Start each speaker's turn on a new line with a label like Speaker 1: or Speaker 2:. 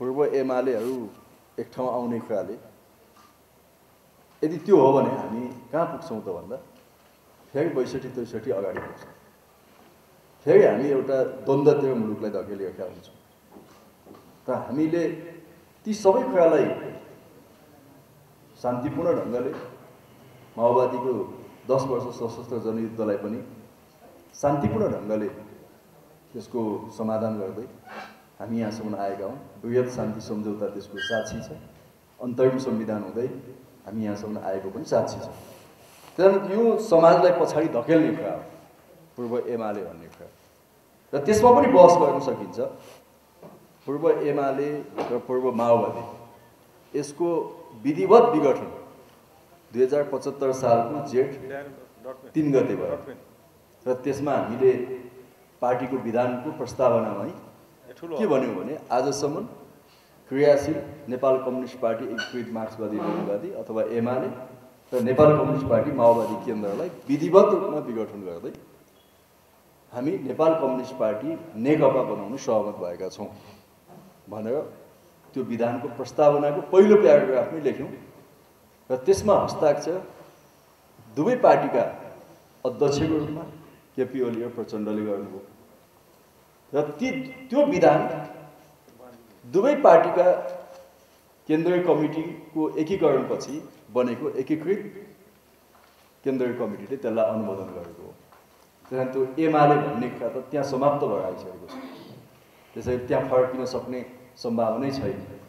Speaker 1: पूर्व एमालेहरू एक ठाउँ आउने कुराले यदि त्यो हो भने हामी कहाँ पुग्छौँ त भन्दा फेरि बैसठी त्रिसठी अगाडि पुग्छौँ। फेरि हामी एउटा द्वन्द्वतिर मुलुकलाई धकेलिरहेका हुन्छौँ। त हामीले ती सबै कुरालाई शान्तिपूर्ण ढङ्गले माओवादीको दस वर्ष सशस्त्र जनयुद्धलाई पनि शान्तिपूर्ण ढङ्गले त्यसको समाधान गर्दै हामी यहाँसम्म आएका हौँ। बृहत शान्ति सम्झौता त्यसको साक्षी छ। अन्तरिम संविधान हुँदै हामी यहाँसम्म आएको पनि साक्षी छ। त्यहाँदेखि यो समाजलाई पछाडि धकेल्ने कुरा हो पूर्व एमाले भन्ने कुरा। र त्यसमा पनि बहस गर्न सकिन्छ। पूर्व एमाले र पूर्व माओवादी यसको विधिवत विघटन दुई हजार पचहत्तर सालको जेठ तिन गते भयो। र त्यसमा हामीले पार्टीको विधानको प्रस्तावनामै के भन्यौँ भने आजसम्म क्रियाशील नेपाल कम्युनिस्ट पार्टी एकीकृत मार्क्सवादी लेनिनवादी अथवा एमाले र नेपाल कम्युनिस्ट पार्टी माओवादी केन्द्रलाई विधिवत रूपमा विघटन गर्दै हामी नेपाल कम्युनिस्ट पार्टी नेकपा बनाउन सहमत भएका छौँ भनेर त्यो विधानको प्रस्तावनाको पहिलो प्याराग्राफमै लेख्यौँ र त्यसमा हस्ताक्षर दुवै पार्टीका अध्यक्षको रूपमा केपी ओली र प्रचण्डले गर्नुभयो। र ती त्यो विधान दुवै पार्टीका केन्द्रीय कमिटीको एकीकरणपछि बनेको एकीकृत केन्द्रीय कमिटीले त्यसलाई अनुमोदन गरेको हो। त्यहाँ त्यो एमाले भन्ने कुरा त त्यहाँ समाप्त भएर आइसकेको छ। त्यसैले त्यहाँ फर्किन सक्ने सम्भावनै छैन।